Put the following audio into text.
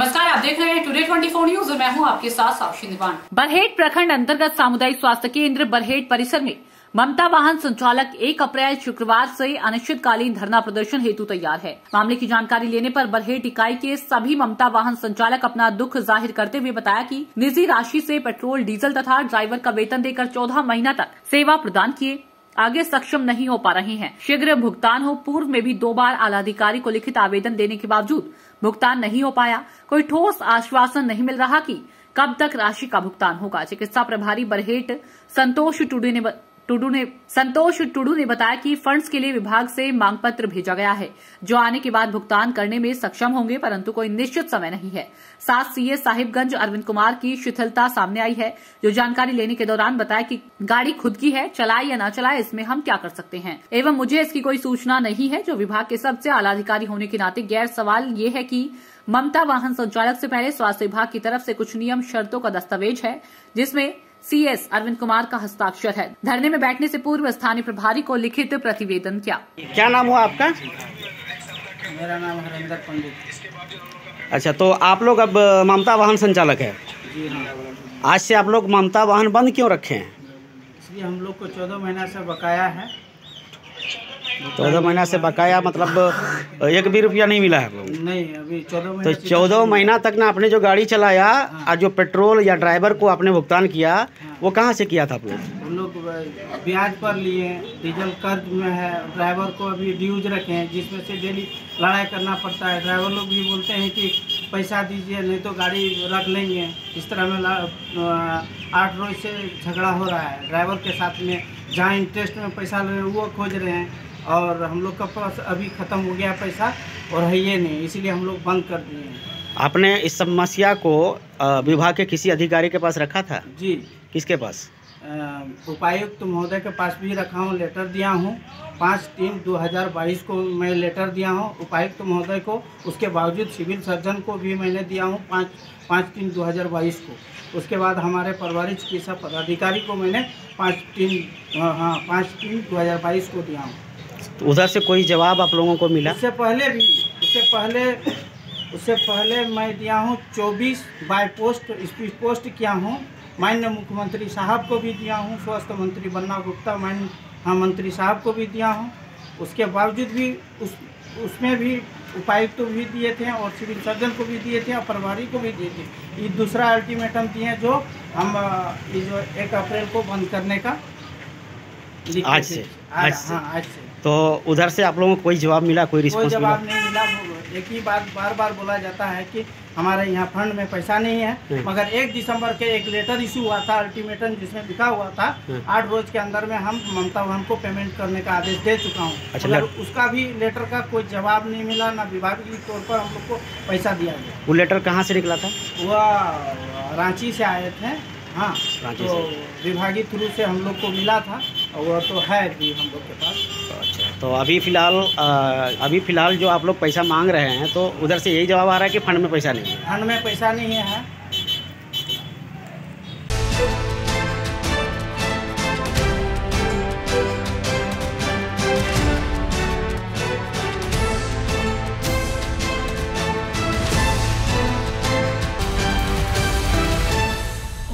नमस्कार, आप देख रहे हैं टुडे 24 न्यूज़ और मैं हूँ आपके साथ साक्षी निवान। बरहेट प्रखंड अंतर्गत सामुदायिक स्वास्थ्य केंद्र बरहेट परिसर में ममता वाहन संचालक 1 अप्रैल शुक्रवार से अनिश्चितकालीन धरना प्रदर्शन हेतु तैयार है। मामले की जानकारी लेने पर बरहेट इकाई के सभी ममता वाहन संचालक अपना दुख ज़ाहिर करते हुए बताया कि निजी राशि से पेट्रोल, डीजल तथा ड्राइवर का वेतन देकर चौदह महीना तक सेवा प्रदान किए आगे सक्षम नहीं हो पा रहे हैं। शीघ्र भुगतान हो। पूर्व में भी दो बार आलाधिकारी को लिखित आवेदन देने के बावजूद भुगतान नहीं हो पाया। कोई ठोस आश्वासन नहीं मिल रहा कि कब तक राशि का भुगतान होगा। चिकित्सा प्रभारी बरहेट संतोष टूडे ने टुडू ने, संतोष टुडू ने बताया कि फंड्स के लिए विभाग से मांग पत्र भेजा गया है। जो आने के बाद भुगतान करने में सक्षम होंगे, परंतु कोई निश्चित समय नहीं है। सात सीए साहिबगंज अरविंद कुमार की शिथिलता सामने आई है। जो जानकारी लेने के दौरान बताया कि गाड़ी खुद की है, चलाए या न चलाए, इसमें हम क्या कर सकते हैं? एवं मुझे इसकी कोई सूचना नहीं है। जो विभाग के सबसे आला अधिकारी होने के नाते गैर सवाल ये है कि ममता वाहन संचालक से पहले स्वास्थ्य विभाग की तरफ़ से कुछ नियम, शर्तों का दस्तावेज़ है, जिसमें सीएस अरविंद कुमार का हस्ताक्षर है। धरने में बैठने से पूर्व स्थानीय प्रभारी को लिखित प्रतिवेदन किया। क्या नाम हुआ आपका? मेरा नाम हरिंदर पंडित। अच्छा तो आप लोग अब ममता वाहन संचालक है? जी हाँ। आज से आप लोग ममता वाहन बंद क्यों रखे हैं? इसलिए हम लोग को चौदह महीना से बकाया है। चौदह महीना से बकाया मतलब एक भी रुपया नहीं मिला है नहीं अभी चौदह तो चौदह महीना तक ना आपने जो गाड़ी चलाया और जो पेट्रोल या ड्राइवर को आपने भुगतान किया वो कहाँ से किया था आप लोग? हम लोग ब्याज पर लिए डीजल कर्ज में है ड्राइवर को अभी ड्यूज रखे हैं जिसमें से डेली लड़ाई करना पड़ता है। ड्राइवर लोग भी बोलते हैं कि पैसा दीजिए नहीं तो गाड़ी रख लेंगे। इस तरह में आठ रोज से झगड़ा हो रहा है। ड्राइवर के साथ में जहाँ इंटरेस्ट में पैसा ले रहे हैं, वो खोज रहे हैं। और हम लोग का पास अभी ख़त्म हो गया पैसा और है ये नहीं इसीलिए हम लोग बंद कर दिए हैं। आपने इस समस्या को विभाग के किसी अधिकारी के पास रखा था? जी। किसके पास? उपायुक्त महोदय के पास भी रखा हूँ लेटर दिया हूँ। पाँच तीन दो हज़ार बाईस को मैं लेटर दिया हूँ उपायुक्त महोदय को। उसके बावजूद सिविल सर्जन को भी मैंने दिया हूँ पाँच पाँच तीन दो हज़ार बाईस को। उसके बाद हमारे प्रभारी चिकित्सा पदाधिकारी को मैंने पाँच तीन हाँ हाँ, पाँच तीन दो हज़ार बाईस को दिया हूँ। तो उधर से कोई जवाब आप लोगों को मिला? उससे पहले भी, उससे पहले उससे पहले मैं दिया हूँ चौबीस बाय पोस्ट स्पीड पोस्ट किया हूँ। माननीय मुख्यमंत्री साहब को भी दिया हूँ, स्वास्थ्य मंत्री बन्ना गुप्ता मान्य हाँ मंत्री साहब को भी दिया हूँ। उसके बावजूद भी उस, उसमें भी उपायुक्त को भी दिए थे और सिविल सर्जन को भी दिए थे, और प्रभारी को भी दिए थे। ये दूसरा अल्टीमेटम दिए जो हम ये जो एक अप्रैल को बंद करने का। आज से? आज आज से? हाँ आज से तो उधर से आप लोगों को कोई जवाब मिला कोई रिस्पॉन्स मिला जवाब नहीं मिला एक ही बात बार बार बोला जाता है कि हमारे यहाँ फंड में पैसा नहीं है हम्म। मगर एक दिसंबर के एक लेटर इशू हुआ था अल्टीमेटम जिसमें लिखा हुआ था हम्म। आठ रोज के अंदर में हम ममता बहन को पेमेंट करने का आदेश दे चुका हूँ अच्छा, मगर उसका भी लेटर का कोई जवाब नहीं मिला ना विभागीय तौर पर हम लोग को पैसा दिया गया वो लेटर कहाँ से निकला था वह रांची से आए थे हाँ तो विभागीय थ्रू से हम लोग को मिला था और वह तो है भी हम लोग के पास। अच्छा तो अभी फ़िलहाल अभी फ़िलहाल जो आप लोग पैसा मांग रहे हैं तो उधर से यही जवाब आ रहा है कि फंड में पैसा नहीं है? फंड में पैसा नहीं है।